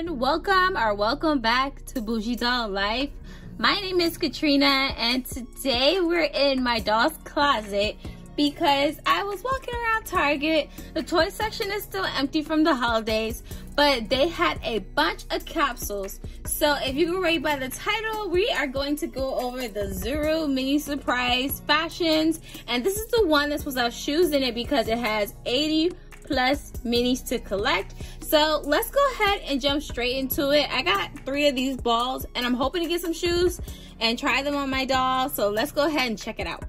everyone. Welcome or welcome back to bougie doll life. My name is katrina and today we're in my doll's closet because i was walking around target. The toy section is still empty from the holidays but they had a bunch of capsules. So if you can read by the title we are going to go over the zuru mini surprise fashions. And this is the one that's supposed to have shoes in it because it has 80 plus minis to collect. So let's go ahead and jump straight into it. I got three of these balls and I'm hoping to get some shoes and try them on my doll. So let's go ahead and check it out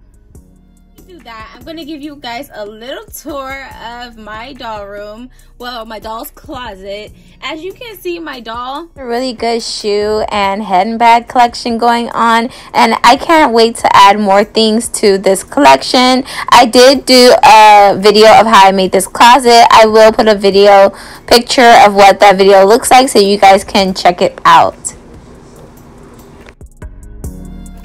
do that, I'm gonna give you guys a little tour of my doll room. Well, my doll's closet. As you can see, my doll. A really good shoe and head and bag collection going on. And I can't wait to add more things to this collection. I did do a video of how I made this closet. I will put a video picture of what that video looks like so you guys can check it out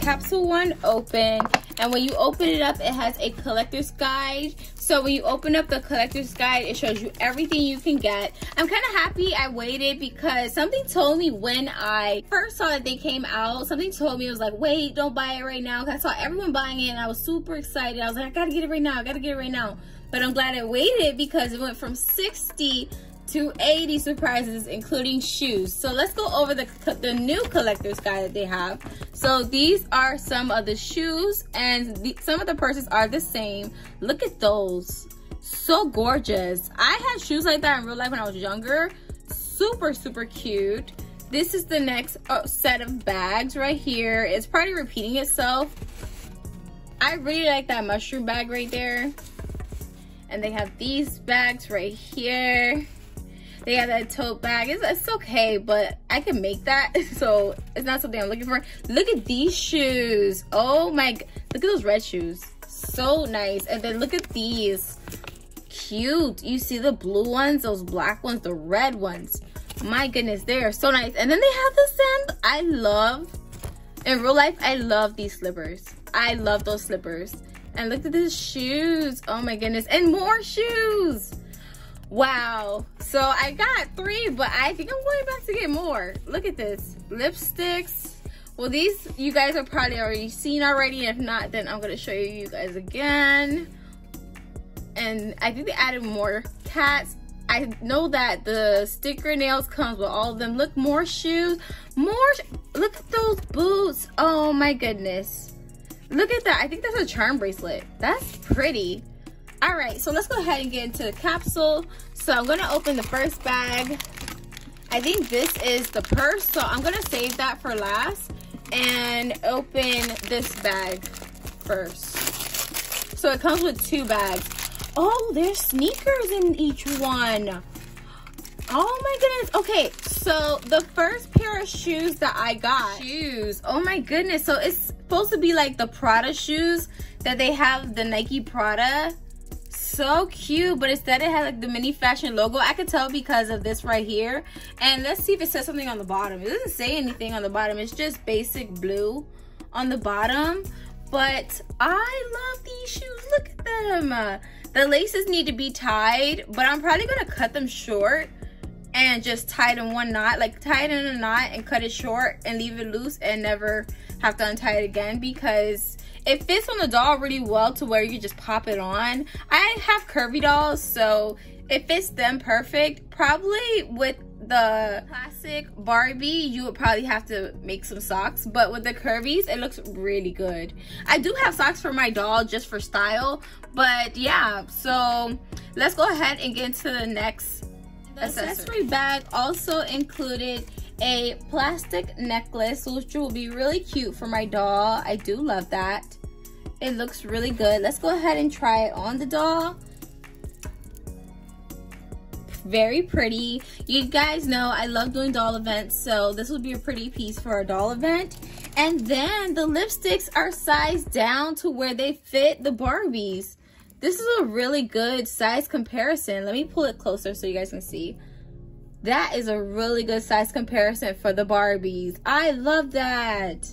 capsule one open and when you open it up it has a collector's guide. So when you open up the collector's guide it shows you everything you can get. I'm kind of happy i waited because something told me when i first saw that they came out something told me it was like wait don't buy it right now. Cause i saw everyone buying it and i was super excited. I was like i gotta get it right now. I gotta get it right now. But i'm glad i waited because it went from 60 to 80 surprises including shoes. So let's go over the the new collector's guide that they have. So these are some of the shoes and the, some of the purses are the same. Look at those. So gorgeous. I had shoes like that in real life when i was younger. Super super cute. This is the next uh, set of bags right here. It's probably repeating itself. I really like that mushroom bag right there. And they have these bags right here they have that tote bag. It's, it's okay, but I can make that. So it's not something I'm looking for. Look at these shoes. Oh my, look at those red shoes. So nice. And then look at these. Cute. You see the blue ones, those black ones, the red ones. My goodness, they are so nice. And then they have the sand. I love, in real life, I love these slippers. I love those slippers. And look at these shoes. Oh my goodness. And more shoes. Wow. So I got three, but I think I'm going back to get more. Look at this. Lipsticks. Well, these you guys have probably already seen already. If not, then I'm going to show you guys again. And I think they added more cats. I know that the sticker nails comes with all of them. Look, more shoes. More. Look at those boots. Oh my goodness. Look at that. I think that's a charm bracelet. That's pretty all right so let's go ahead and get into the capsule. So i'm going to open the first bag. I think this is the purse so i'm going to save that for last and open this bag first. So it comes with two bags. Oh there's sneakers in each one. Oh my goodness. Okay so the first pair of shoes that i got. Shoes. Oh my goodness. So it's supposed to be like the prada shoes that they have the nike prada so cute but instead it has like the mini fashion logo. I could tell because of this right here. And let's see if it says something on the bottom. It doesn't say anything on the bottom. It's just basic blue on the bottom. But i love these shoes. Look at them. The laces need to be tied but i'm probably gonna cut them short and just tie it in one knot like tie it in a knot and cut it short and leave it loose and never have to untie it again because it fits on the doll really well to where you just pop it on. I have curvy dolls, so it fits them perfect. Probably with the classic Barbie, you would probably have to make some socks. But with the curvies, it looks really good. I do have socks for my doll just for style. But yeah, so let's go ahead and get into the next the accessory. accessory bag also included a plastic necklace which will be really cute for my doll. I do love that. It looks really good. Let's go ahead and try it on the doll. Very pretty. You guys know i love doing doll events so this would be a pretty piece for a doll event. And then the lipsticks are sized down to where they fit the barbies. This is a really good size comparison. Let me pull it closer so you guys can see that is a really good size comparison for the Barbies. I love that.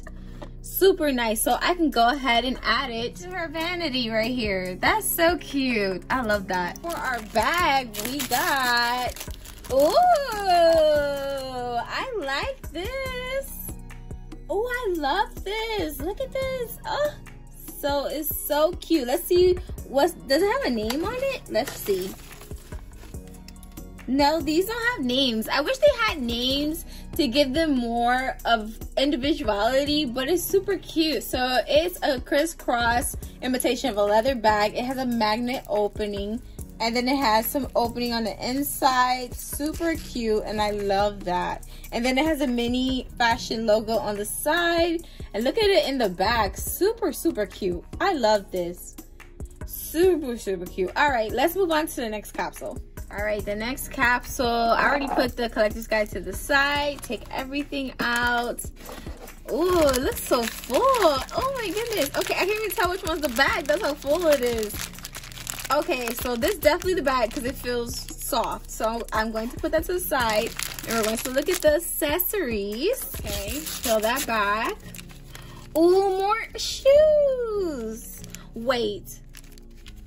Super nice. So I can go ahead and add it to her vanity right here. That's so cute. I love that. For our bag, we got... Ooh! I like this. Oh, I love this. Look at this. Oh, so it's so cute. Let's see what's, does it have a name on it? Let's see. No, these don't have names. I wish they had names to give them more of individuality, but it's super cute. So it's a crisscross imitation of a leather bag. It has a magnet opening and then it has some opening on the inside. Super cute and I love that. And then it has a mini fashion logo on the side. And look at it in the back. Super, super cute. I love this. Super, super cute. All right, let's move on to the next capsule. All right, the next capsule, I already put the collector's guide to the side. Take everything out. Ooh, it looks so full. Oh my goodness. Okay, I can't even tell which one's the bag. That's how full it is. Okay, so this definitely the bag because it feels soft. So I'm going to put that to the side. And we're going to look at the accessories. Okay, fill that back. Ooh, more shoes. Wait,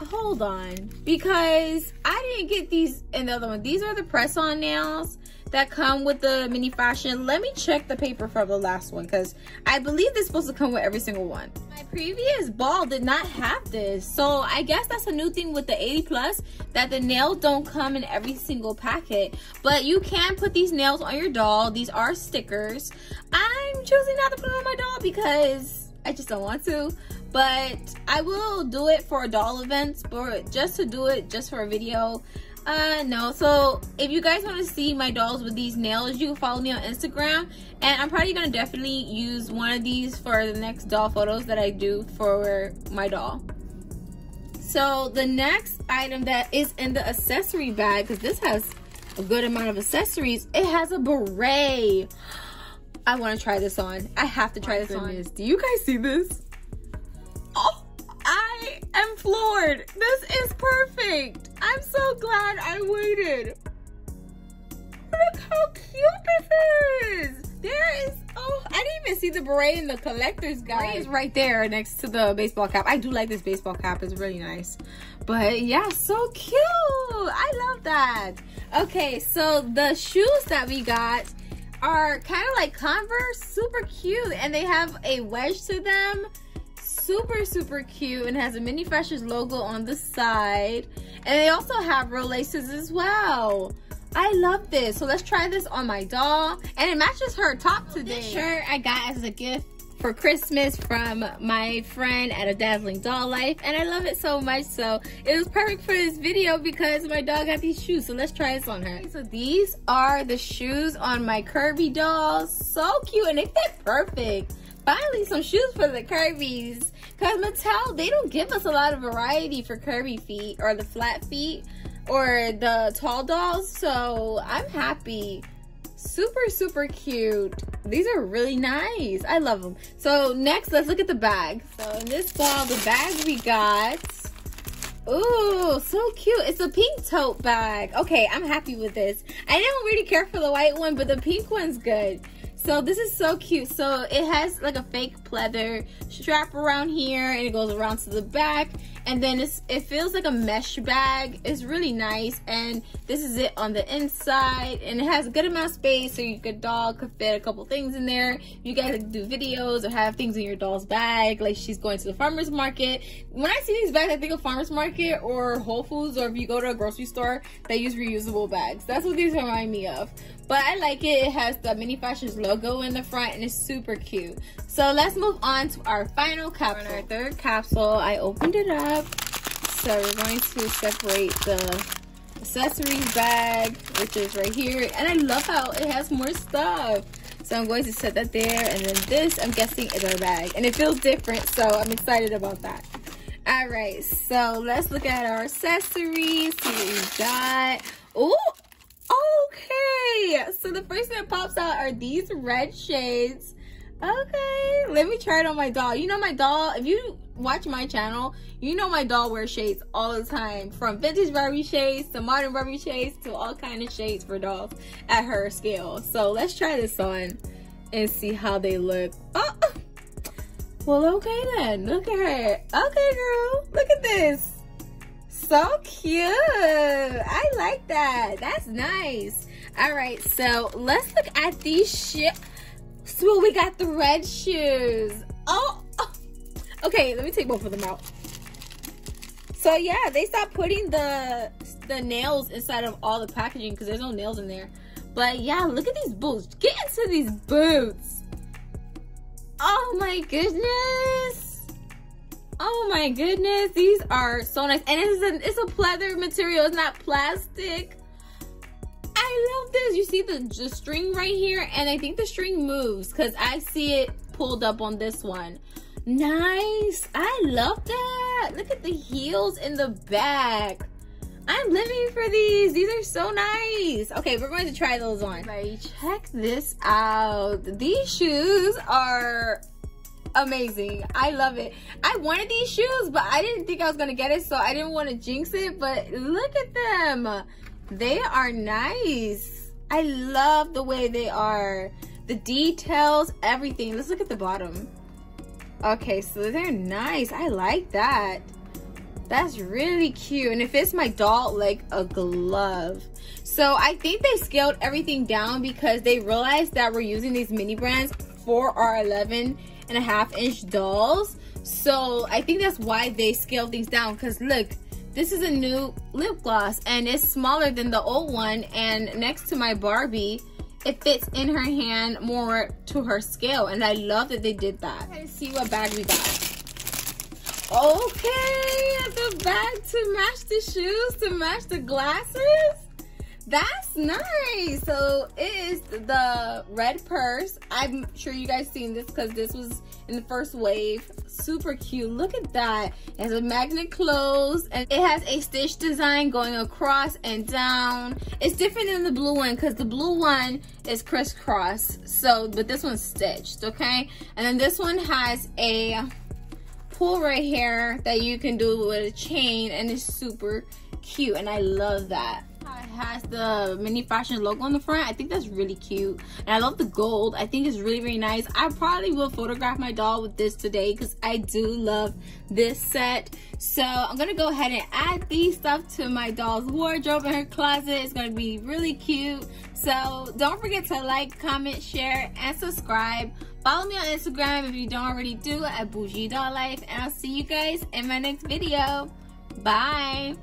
hold on. Because i didn't get these in the other one. These are the press-on nails that come with the mini fashion. Let me check the paper for the last one because i believe this is supposed to come with every single one. My previous ball did not have this. So i guess that's a new thing with the 80 plus that the nails don't come in every single packet. But you can put these nails on your doll. These are stickers. I'm choosing not to put on my doll because i just don't want to but I will do it for doll events, but just to do it just for a video, uh, no. So if you guys want to see my dolls with these nails, you can follow me on Instagram. And I'm probably going to definitely use one of these for the next doll photos that I do for my doll. So the next item that is in the accessory bag, because this has a good amount of accessories, it has a beret. I want to try this on. I have to try My this goodness. on. Do you guys see this? Floored. This is perfect. I'm so glad I waited. Look how cute this is. There is, oh, I didn't even see the beret in the collector's guide. It's right there next to the baseball cap. I do like this baseball cap. It's really nice. But yeah, so cute. I love that. Okay, so the shoes that we got are kind of like Converse, super cute. And they have a wedge to them super, super cute and has a Mini Fashions logo on the side. And they also have real laces as well. I love this. So let's try this on my doll. And it matches her top today. This shirt I got as a gift for Christmas from my friend at a Dazzling Doll Life and I love it so much so it was perfect for this video because my dog got these shoes so let's try this on her. So these are the shoes on my curvy dolls. So cute and they fit perfect. Finally some shoes for the curvies because Mattel, they don't give us a lot of variety for curvy feet or the flat feet or the tall dolls. So I'm happy. Super, super cute. These are really nice. I love them. So next, let's look at the bag. So in this ball, the bag we got. Ooh, so cute. It's a pink tote bag. Okay, I'm happy with this. I don't really care for the white one, but the pink one's good. So this is so cute. So it has like a fake pleather strap around here and it goes around to the back and then it feels like a mesh bag it's really nice and this is it on the inside and it has a good amount of space so your dog could fit a couple things in there you guys do videos or have things in your doll's bag like she's going to the farmer's market when i see these bags i think of farmer's market or whole foods or if you go to a grocery store they use reusable bags that's what these remind me of but I like it. It has the Mini Fashions logo in the front and it's super cute. So let's move on to our final capsule. our third capsule, I opened it up. So we're going to separate the accessories bag, which is right here. And I love how it has more stuff. So I'm going to set that there. And then this, I'm guessing, is our bag. And it feels different, so I'm excited about that. All right, so let's look at our accessories. See what we got. Oh, Okay, so the first thing that pops out are these red shades. Okay, let me try it on my doll. You know my doll, if you watch my channel, you know my doll wears shades all the time. From vintage Barbie shades to modern Barbie shades to all kind of shades for dolls at her scale. So let's try this on and see how they look. Oh, well okay then, look at her. Okay girl, look at this so cute. I like that. That's nice. All right, so let's look at these shit. So we got the red shoes. Oh, oh, okay. Let me take both of them out. So yeah, they stopped putting the the nails inside of all the packaging because there's no nails in there. But yeah, look at these boots. Get into these boots. Oh my goodness. Oh my goodness. These are so nice. And it's a, it's a pleather material. It's not plastic. I love this. You see the, the string right here? And I think the string moves because I see it pulled up on this one. Nice. I love that. Look at the heels in the back. I'm living for these. These are so nice. Okay, we're going to try those on. Right, check this out. These shoes are amazing. I love it. I wanted these shoes, but I didn't think I was going to get it, so I didn't want to jinx it, but look at them. They are nice. I love the way they are. The details, everything. Let's look at the bottom. Okay, so they're nice. I like that. That's really cute. And it fits my doll like a glove. So I think they scaled everything down because they realized that we're using these mini brands for our 11 and a half inch dolls. So I think that's why they scaled things down. Because look, this is a new lip gloss and it's smaller than the old one. And next to my Barbie, it fits in her hand more to her scale. And I love that they did that. Let's see what bag we got. Okay, the bag to match the shoes, to match the glasses. That's nice. So it is the red purse. I'm sure you guys seen this because this was in the first wave. Super cute. Look at that. It has a magnet close and it has a stitch design going across and down. It's different than the blue one because the blue one is crisscross. So, but this one's stitched, okay? And then this one has a pull right here that you can do with a chain and it's super cute and I love that. Has the mini fashion logo on the front. I think that's really cute. And I love the gold. I think it's really, really nice. I probably will photograph my doll with this today because I do love this set. So I'm going to go ahead and add these stuff to my doll's wardrobe in her closet. It's going to be really cute. So don't forget to like, comment, share, and subscribe. Follow me on Instagram if you don't already do at Bougie Doll Life. And I'll see you guys in my next video. Bye.